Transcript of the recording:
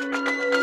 Música